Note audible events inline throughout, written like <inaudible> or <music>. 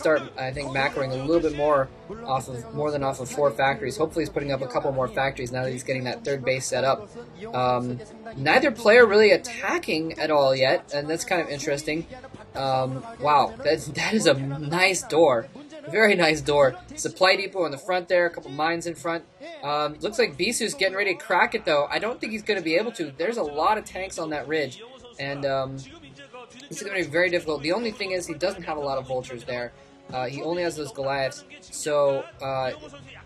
start, I think, macroing a little bit more off of more than off of four factories. Hopefully, he's putting up a couple more factories now that he's getting that third base set up. Um, neither player really attacking at all yet, and that's kind of interesting. Um, wow, that that is a nice door. Very nice door. Supply depot in the front there, a couple mines in front. Um, looks like Bisu's getting ready to crack it though. I don't think he's going to be able to. There's a lot of tanks on that ridge, and um, this is going to be very difficult. The only thing is he doesn't have a lot of vultures there. Uh, he only has those Goliaths, so uh,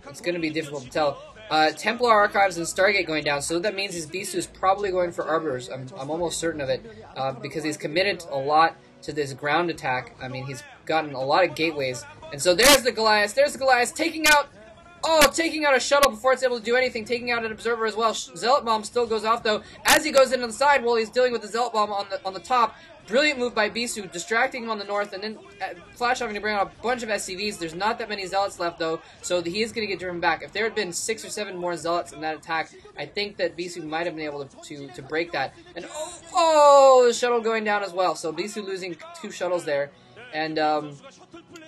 it's going to be difficult to tell. Uh, Templar Archives and Stargate going down, so that means his Bisu is probably going for Arbiters. I'm, I'm almost certain of it, uh, because he's committed a lot to this ground attack. I mean, he's gotten a lot of gateways. And so there's the Goliath. There's the Goliath taking out... Oh, taking out a shuttle before it's able to do anything. Taking out an observer as well. Zealot Bomb still goes off, though. As he goes into the side while he's dealing with the Zealot Bomb on the, on the top. Brilliant move by Bisu, distracting him on the north, and then uh, Flash having to bring out a bunch of SCVs. There's not that many Zealots left, though, so he is going to get driven back. If there had been six or seven more Zealots in that attack, I think that Bisu might have been able to, to, to break that. And oh, oh, the shuttle going down as well. So Bisu losing two shuttles there. And, um,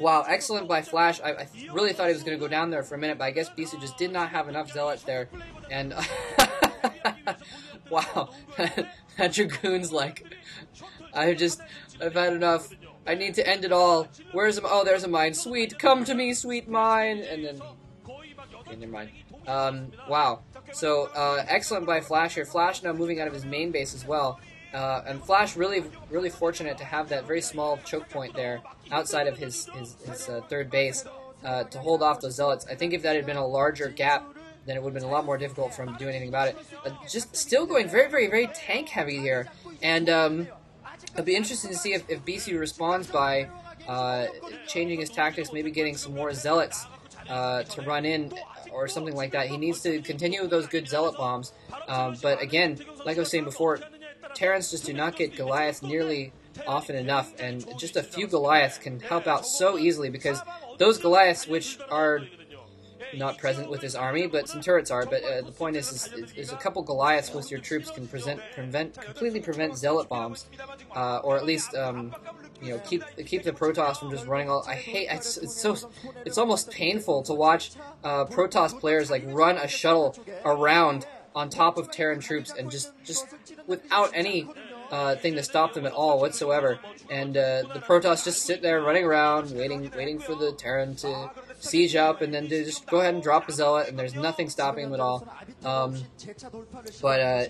wow, excellent by Flash. I, I really thought he was going to go down there for a minute, but I guess Bisu just did not have enough Zealots there. And, <laughs> wow, <laughs> that Dragoon's like... I've just, I've had enough. I need to end it all. Where's oh, there's a mine. Sweet, come to me, sweet mine. And then, okay, never mind. Um, wow. So, uh, excellent by Flash here. Flash now moving out of his main base as well. Uh, and Flash really, really fortunate to have that very small choke point there outside of his, his, his uh, third base uh, to hold off those zealots. I think if that had been a larger gap, then it would have been a lot more difficult for him to do anything about it. But just still going very, very, very tank heavy here. And, um, It'll be interesting to see if, if Bisu responds by uh, changing his tactics, maybe getting some more zealots uh, to run in or something like that. He needs to continue with those good zealot bombs. Um, but again, like I was saying before, Terrans just do not get Goliath nearly often enough, and just a few Goliaths can help out so easily because those Goliaths, which are not present with his army, but some turrets are. But uh, the point is, is, is, a couple Goliaths with your troops can present, prevent, completely prevent zealot bombs, uh, or at least um, you know keep keep the Protoss from just running all. I hate it's, it's so it's almost painful to watch uh, Protoss players like run a shuttle around on top of Terran troops and just just without any uh, thing to stop them at all whatsoever. And uh, the Protoss just sit there running around, waiting, waiting for the Terran to siege up, and then just go ahead and drop a zealot, and there's nothing stopping them at all. Um, but uh,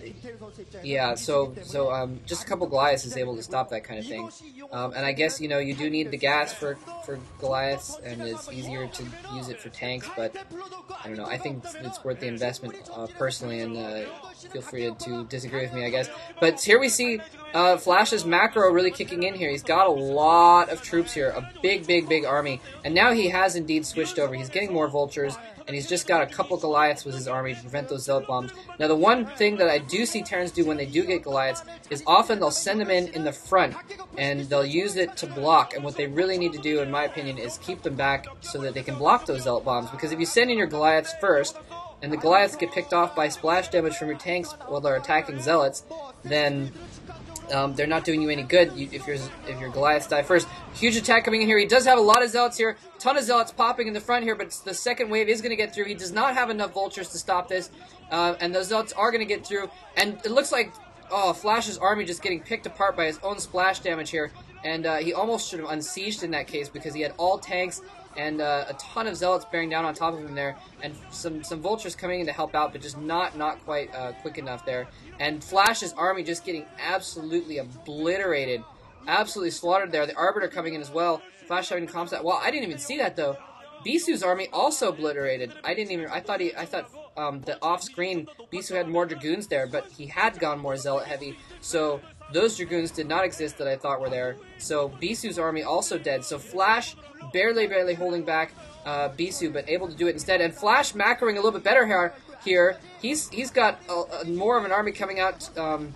yeah, so so um, just a couple Goliaths is able to stop that kind of thing. Um, and I guess you know you do need the gas for for Goliaths, and it's easier to use it for tanks. But I don't know. I think it's worth the investment uh, personally, and uh, feel free to disagree with me, I guess. But here we see uh, Flash's macro really kicking in here. He's got a lot of troops here, a big, big, big army. And now he has indeed switched over. He's getting more vultures, and he's just got a couple Goliaths with his army to prevent those Zealot bombs. Now, the one thing that I do see Terrans do when they do get Goliaths is often they'll send them in in the front, and they'll use it to block. And what they really need to do, in my opinion, is keep them back so that they can block those Zealot bombs. Because if you send in your Goliaths first, and the Goliaths get picked off by splash damage from your tanks while they're attacking Zealots, then um, they're not doing you any good you, if your if your Goliaths die first. Huge attack coming in here. He does have a lot of zealots here. Ton of zealots popping in the front here, but the second wave is going to get through. He does not have enough vultures to stop this, uh, and those zealots are going to get through. And it looks like oh, Flash's army just getting picked apart by his own splash damage here. And uh, he almost should have unsieged in that case because he had all tanks and uh, a ton of zealots bearing down on top of him there, and some some vultures coming in to help out, but just not not quite uh, quick enough there. And Flash's army just getting absolutely obliterated, absolutely slaughtered there. The Arbiter coming in as well. Flash having combat. Well, I didn't even see that though. Bisu's army also obliterated. I didn't even. I thought he. I thought um, that off screen Bisu had more dragoons there, but he had gone more zealot heavy. So those dragoons did not exist that I thought were there. So Bisu's army also dead. So Flash barely, barely holding back uh, Bisu, but able to do it instead. And Flash macroing a little bit better here. Here, he's he's got a, a more of an army coming out um,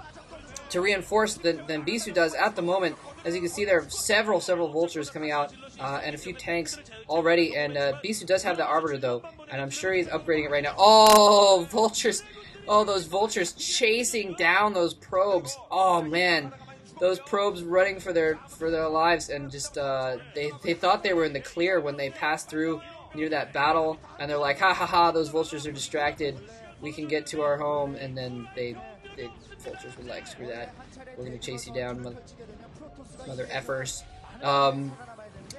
to reinforce than, than Bisu does at the moment. As you can see, there are several, several vultures coming out uh, and a few tanks already. And uh, Bisu does have the arbiter though, and I'm sure he's upgrading it right now. Oh, <laughs> vultures! Oh, those vultures chasing down those probes. Oh man, those probes running for their for their lives, and just uh, they they thought they were in the clear when they passed through near that battle, and they're like, ha ha ha, those vultures are distracted. We can get to our home, and then they, the vultures were like, screw that, we're gonna chase you down, mother, effers. Um,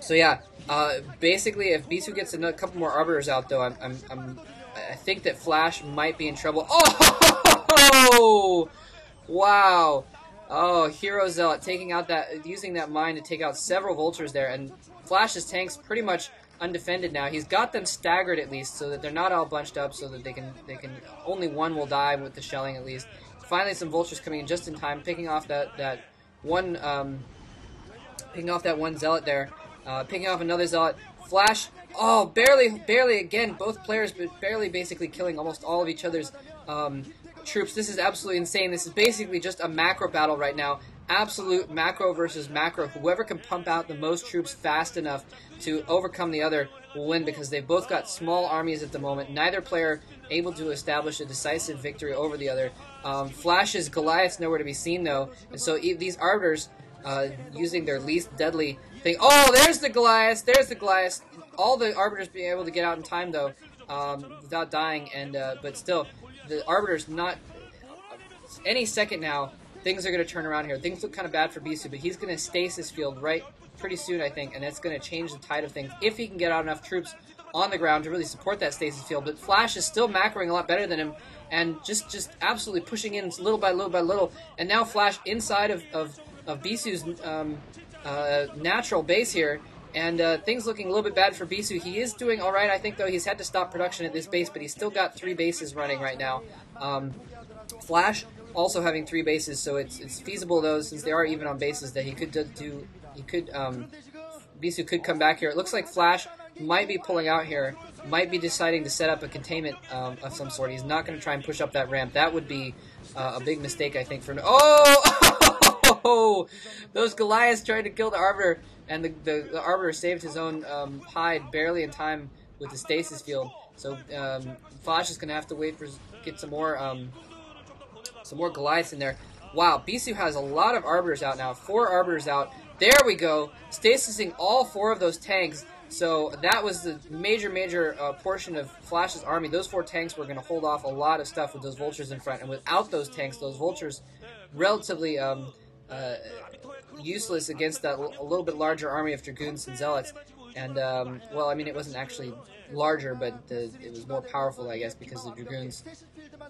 so yeah, uh, basically, if Bisu gets a couple more arbiters out, though, I'm, I'm, I'm, I think that Flash might be in trouble. Oh, <laughs> wow! Oh, Hero Zealot taking out that, using that mine to take out several vultures there, and Flash's tanks pretty much undefended now. He's got them staggered at least, so that they're not all bunched up, so that they can, they can, only one will die with the shelling at least. Finally, some vultures coming in just in time, picking off that that one, um, picking off that one zealot there. Uh, picking off another Zealot. Flash. Oh, barely, barely again. Both players, but barely basically killing almost all of each other's um, troops. This is absolutely insane. This is basically just a macro battle right now. Absolute macro versus macro. Whoever can pump out the most troops fast enough to overcome the other will win because they've both got small armies at the moment. Neither player able to establish a decisive victory over the other. Um, Flash's Goliath's nowhere to be seen though, and so e these arbiters uh, using their least deadly thing. Oh, there's the Goliath. There's the Goliath. All the arbiters being able to get out in time though, um, without dying, and uh, but still, the arbiters not any second now. Things are going to turn around here. Things look kind of bad for Bisu, but he's going to stasis field right pretty soon, I think, and that's going to change the tide of things if he can get out enough troops on the ground to really support that stasis field. But Flash is still macroing a lot better than him, and just just absolutely pushing in little by little by little. And now Flash inside of of, of Bisu's um, uh, natural base here. And uh, things looking a little bit bad for Bisu. He is doing all right, I think, though. He's had to stop production at this base, but he's still got three bases running right now. Um, Flash also having three bases, so it's it's feasible though, since they are even on bases, that he could do. He could um, Bisu could come back here. It looks like Flash might be pulling out here, might be deciding to set up a containment um, of some sort. He's not going to try and push up that ramp. That would be uh, a big mistake, I think. For oh. <laughs> Those Goliaths tried to kill the Arbiter, and the, the, the Arbiter saved his own um, hide barely in time with the stasis field. So um, Flash is gonna have to wait for get some more um, some more Goliaths in there. Wow, Bisu has a lot of Arbiters out now. Four Arbiters out. There we go. Stasising all four of those tanks. So that was the major, major uh, portion of Flash's army. Those four tanks were going to hold off a lot of stuff with those vultures in front. And without those tanks, those vultures relatively um, uh, useless against that a little bit larger army of dragoons and zealots. And um, well, I mean, it wasn't actually larger, but the, it was more powerful, I guess, because the dragoons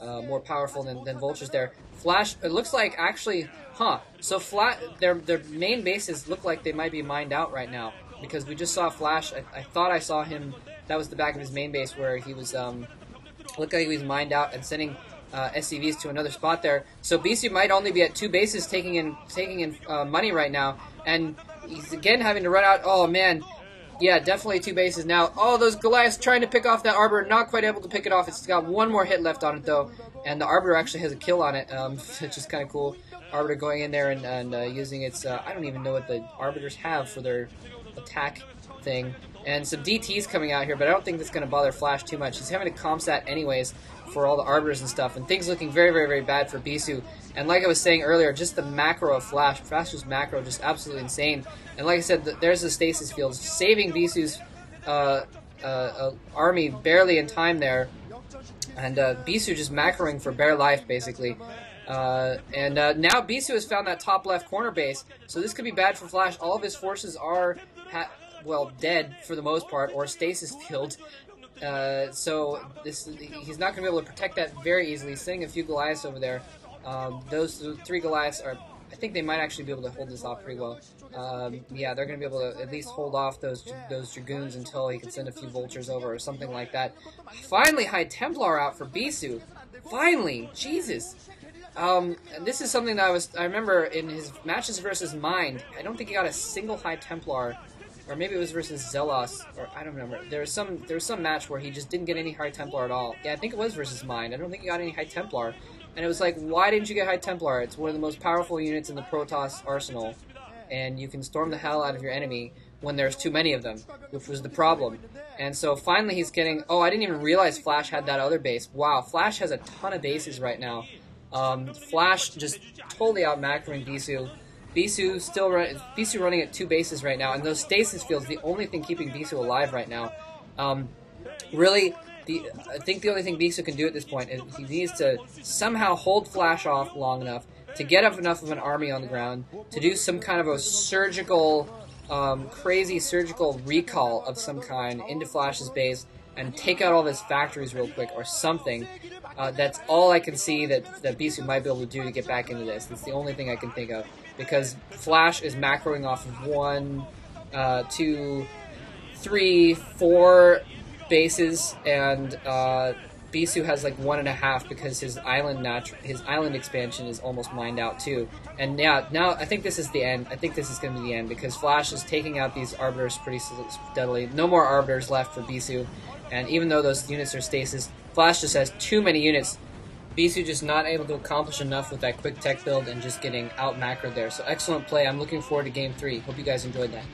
uh, more powerful than, than vultures. There, Flash. It looks like actually, huh? So flat. Their their main bases look like they might be mined out right now because we just saw Flash. I, I thought I saw him. That was the back of his main base where he was um, looked like he was mined out and sending uh, SCVs to another spot there. So Bisu might only be at two bases taking in taking in uh, money right now, and he's again having to run out. Oh man, yeah, definitely two bases now. Oh, those Goliaths trying to pick off that Arbiter, not quite able to pick it off. It's got one more hit left on it though, and the Arbiter actually has a kill on it, um, <laughs> which is kind of cool. Arbiter going in there and, and uh, using its. Uh, I don't even know what the Arbiters have for their attack thing. And some DTs coming out here, but I don't think that's going to bother Flash too much. He's having to comsat anyways for all the arbiters and stuff, and things looking very, very, very bad for Bisu. And like I was saying earlier, just the macro of Flash, Flash's macro, just absolutely insane. And like I said, there's the stasis field saving Bisu's uh, uh, uh, army barely in time there, and uh, Bisu just macroing for bare life basically. Uh, and now Bisu has found that top left corner base, so this could be bad for Flash. All of his forces are, well, dead for the most part, or stasis field. Uh, so this he's not going to be able to protect that very easily. He's sending a few Goliaths over there. Um, those three Goliaths are. I think they might actually be able to hold this off pretty well. Um, yeah, they're going to be able to at least hold off those those dragoons until he can send a few vultures over or something like that. Finally, High Templar out for Bisu. Finally, Jesus. Um, this is something that I was I remember in his matches versus Mind. I don't think he got a single High Templar or maybe it was versus Zelos, or I don't remember. There was some there was some match where he just didn't get any High Templar at all. Yeah, I think it was versus mine. I don't think he got any High Templar, and it was like, why didn't you get High Templar? It's one of the most powerful units in the Protoss arsenal, and you can storm the hell out of your enemy when there's too many of them, which was the problem. And so finally he's getting. Oh, I didn't even realize Flash had that other base. Wow, Flash has a ton of bases right now. Um, Flash just totally out macroing Bisu still run, Bisu running at two bases right now, and those stasis fields the only thing keeping Bisu alive right now. Um, really, the I think the only thing Bisu can do at this point is he needs to somehow hold Flash off long enough to get up enough of an army on the ground to do some kind of a surgical, um, crazy surgical recall of some kind into Flash's base and take out all his factories real quick or something. Uh, that's all I can see that that Bisu might be able to do to get back into this. That's the only thing I can think of because Flash is macroing off of one, uh, two, three, four bases, and uh, Bisu has like one and a half because his island natu- his island expansion is almost mined out too. And yeah, now I think this is the end. I think this is going to be the end because Flash is taking out these arbiters pretty steadily. No more arbiters left for Bisu, and even though those units are stasis, Flash just has too many units. Bisu just not able to accomplish enough with that quick tech build and just getting out macroed there. So excellent play. I'm looking forward to game three. Hope you guys enjoyed that.